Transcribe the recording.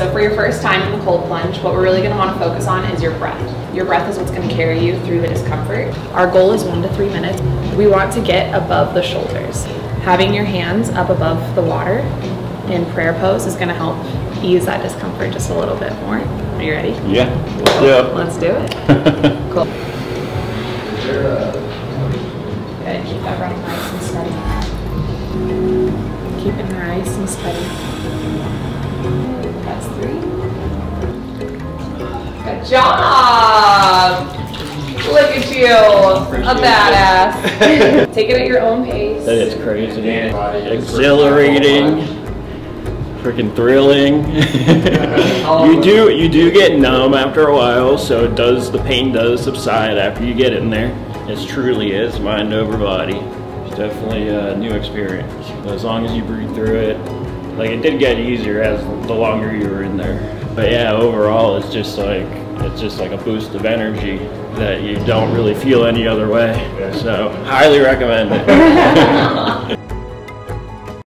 So for your first time in the cold plunge, what we're really gonna wanna focus on is your breath. Your breath is what's gonna carry you through the discomfort. Our goal is one to three minutes. We want to get above the shoulders. Having your hands up above the water in prayer pose is gonna help ease that discomfort just a little bit more. Are you ready? Yeah. Yeah. Let's do it. Cool. Good, keep that breath nice and steady. Keep it nice and steady. That's three. Good job! Look at you, a badass. Take it at your own pace. That is crazy. Exhilarating. Freaking thrilling. you do you do get numb after a while, so it does the pain does subside after you get in there. It truly is mind over body. It's definitely a new experience. But as long as you breathe through it, like it did get easier as the longer you were in there. But yeah, overall it's just like it's just like a boost of energy that you don't really feel any other way. So highly recommend it.